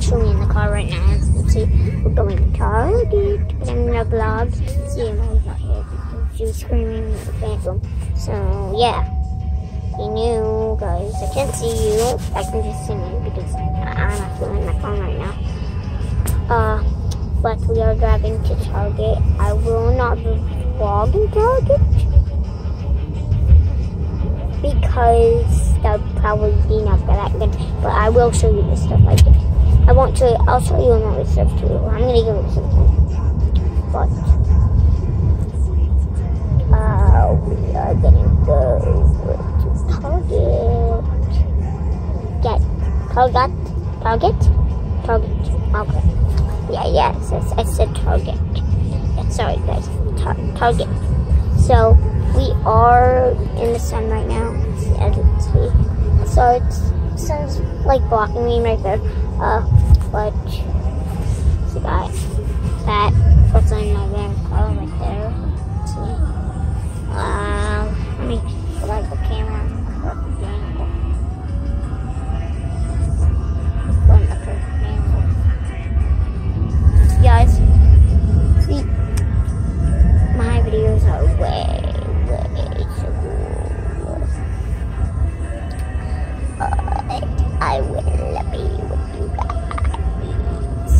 actually in the car right now. As you can see, we're going to Target. But I'm in a vlog. See, I'm always not here because she was screaming in the bathroom. So, yeah. You knew, guys. I can't see you. I can just see me because I'm actually in my phone right now. Uh, but we are driving to Target. I will not be vlogging Target because that would probably be not that good. But I will show you the stuff I did. I want to. I'll show you another stuff too. I'm gonna give it some time. But uh, we are gonna go to Target. Get Target. Target. Target. Okay. Yeah, yeah, I said Target. Yeah, sorry guys. Tar target. So we are in the sun right now, as you can see. So it's sun's like blocking me right there. Uh, but see that that what's in my van I will be with you guys.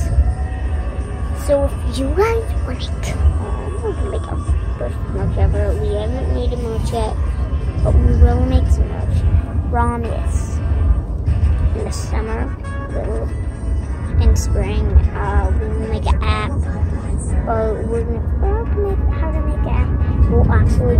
So if you guys want to come, make our first merch ever. We haven't made a merch yet, but we will make some merch. Promise. In the summer, we'll, in spring, uh, we'll make an app. Or we're gonna, we're gonna how to make an app. We'll actually